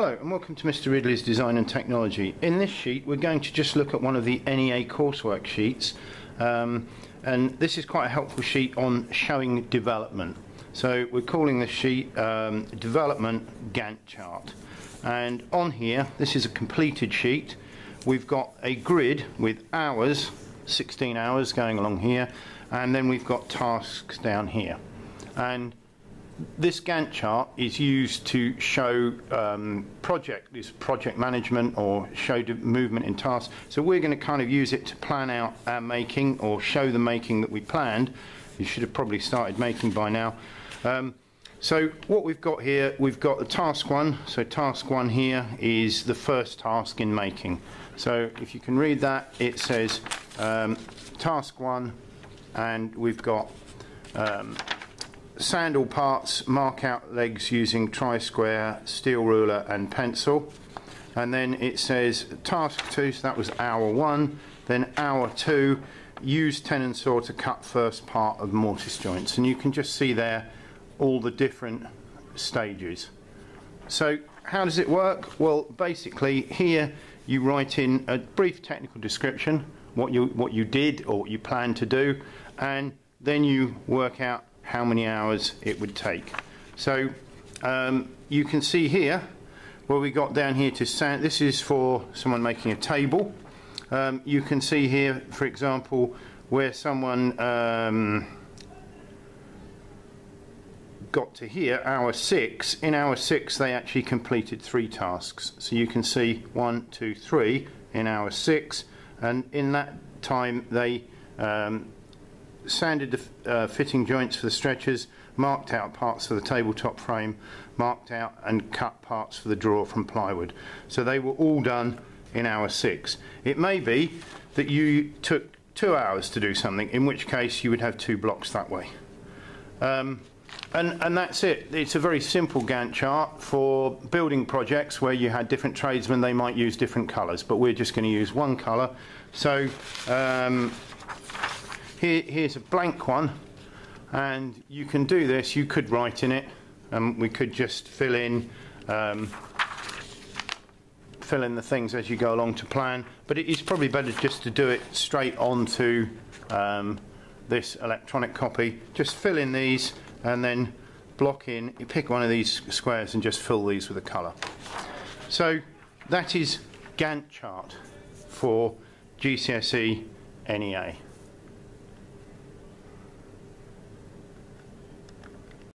Hello and welcome to Mr Ridley's Design and Technology. In this sheet we're going to just look at one of the NEA coursework sheets um, and this is quite a helpful sheet on showing development. So we're calling this sheet um, Development Gantt Chart and on here this is a completed sheet we've got a grid with hours 16 hours going along here and then we've got tasks down here and this Gantt chart is used to show um, project, this project management or show movement in tasks. So we're going to kind of use it to plan out our making or show the making that we planned. You should have probably started making by now. Um, so what we've got here, we've got the task one. So task one here is the first task in making. So if you can read that, it says um, task one, and we've got um, sandal parts, mark out legs using tri-square, steel ruler and pencil. And then it says task two, so that was hour one. Then hour two, use tenon saw to cut first part of mortise joints. And you can just see there all the different stages. So how does it work? Well, basically here you write in a brief technical description, what you, what you did or what you plan to do, and then you work out how many hours it would take. So um, you can see here where we got down here to sand. This is for someone making a table. Um, you can see here, for example, where someone um, got to here, hour six. In hour six, they actually completed three tasks. So you can see one, two, three in hour six, and in that time they um, sanded the uh, fitting joints for the stretchers, marked out parts for the tabletop frame, marked out and cut parts for the drawer from plywood. So they were all done in hour six. It may be that you took two hours to do something, in which case you would have two blocks that way. Um, and, and that's it. It's a very simple Gantt chart for building projects where you had different tradesmen, they might use different colours, but we're just going to use one colour. So um, here, here's a blank one, and you can do this. You could write in it, and we could just fill in um, fill in the things as you go along to plan. But it is probably better just to do it straight onto um, this electronic copy. Just fill in these, and then block in. You pick one of these squares and just fill these with a colour. So that is Gantt chart for GCSE NEA.